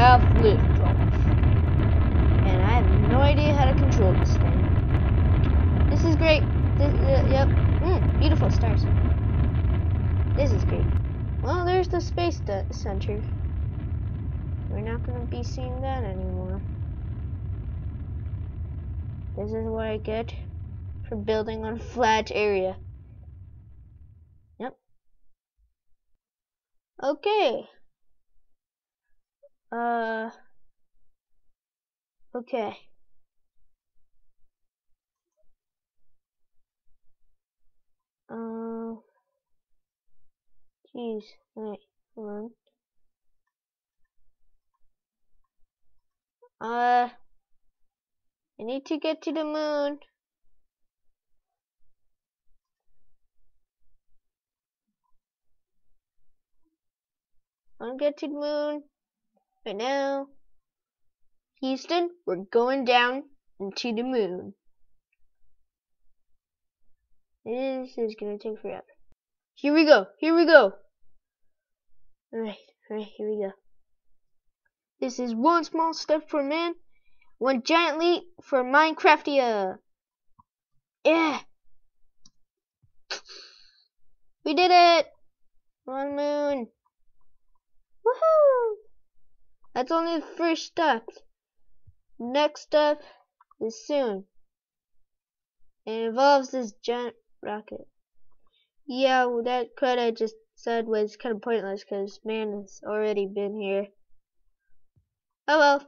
have flip. And I have no idea how to control this thing. This is great. This, uh, yep. Mm, beautiful stars. This is great. Well, there's the space center. We're not going to be seeing that anymore. This is what I get for building on a flat area. Yep. Okay. Uh. Okay. Uh. Jeez. Wait. Hold on. Uh. I need to get to the moon. I'll get to the moon right now. Houston, we're going down into the moon. This is gonna take forever. Here we go, here we go. Alright, alright, here we go. This is one small step for man, one giant leap for Minecraftia. Yeah. We did it. on moon. Woohoo! That's only the first step. Next step is soon. It involves this giant rocket. Yeah, well, that code I just said was kind of pointless because man has already been here. Oh well.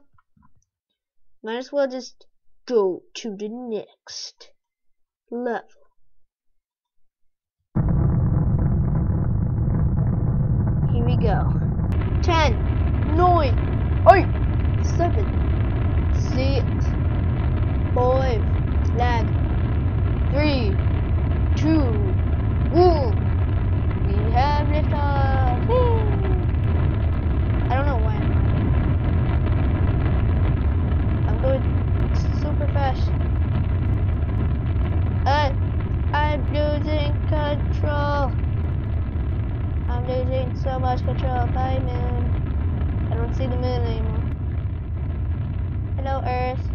Might as well just go to the next level. Here we go. Ten, nine, eight, seven, six, five, lag, three, two, one. We have liftoff. I don't know why I'm going super fast. I, I'm losing control. So much control. Bye, moon. I don't see the moon anymore. Hello, Earth.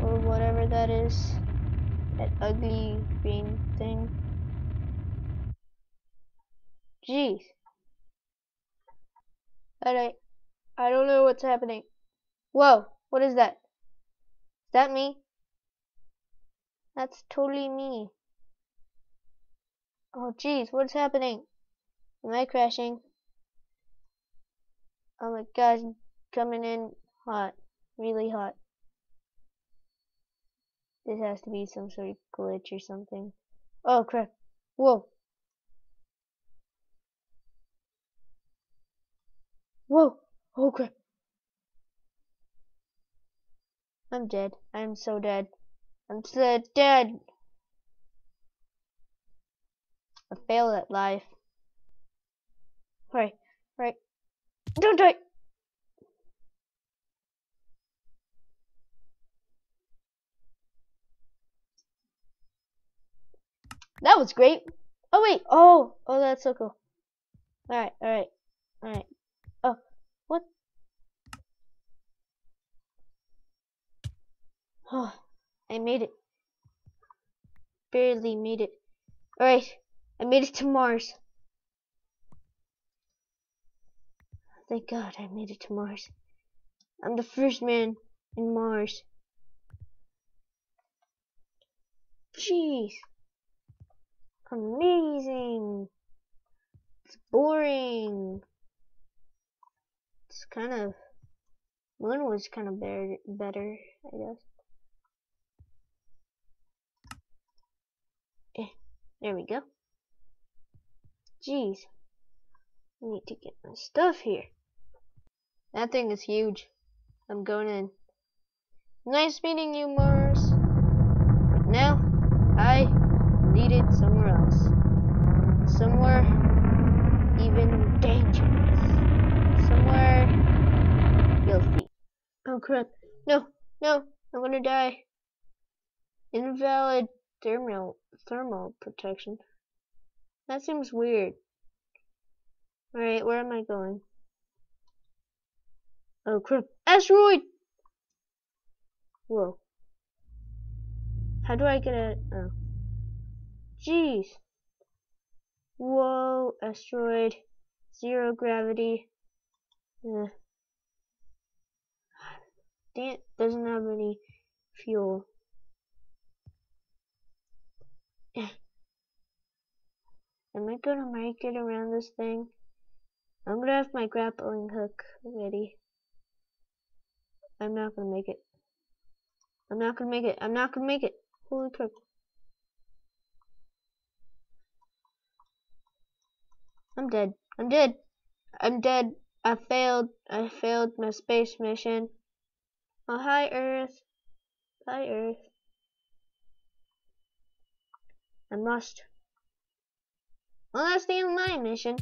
Or whatever that is. That ugly green thing. Jeez. Alright. I don't know what's happening. Whoa, what is that? Is that me? That's totally me. Oh jeez, what's happening? Am I crashing? Oh my god, coming in hot. Really hot. This has to be some sort of glitch or something. Oh crap. Whoa. Whoa. Oh crap. I'm dead. I'm so dead. I'm so dead. I failed at life. Right, right. Don't die! That was great. Oh wait, oh, oh that's so cool. Alright, alright, alright. Oh, what? Oh, I made it. Barely made it. Alright, I made it to Mars. Thank God I made it to Mars. I'm the first man in Mars. Jeez. Amazing. It's boring. It's kind of Moon was kind of better, better, I guess. Eh, there we go. Jeez. I need to get my stuff here. That thing is huge. I'm going in. Nice meeting you, Mars. But now, I need it somewhere else. Somewhere even dangerous. Somewhere filthy. Oh crap. No, no, I'm gonna die. Invalid thermal thermal protection. That seems weird. Alright, where am I going? Oh crap. Asteroid! Whoa. How do I get it? Oh. Jeez. Whoa, asteroid. Zero gravity. Uh. Damn, doesn't have any fuel. Am I gonna make it around this thing? I'm gonna have my grappling hook ready. I'm not gonna make it. I'm not gonna make it. I'm not gonna make it. Holy crap. I'm dead. I'm dead. I'm dead. I failed. I failed my space mission. Oh, hi, Earth. Hi, Earth. I'm lost. Well, that's the end of my mission.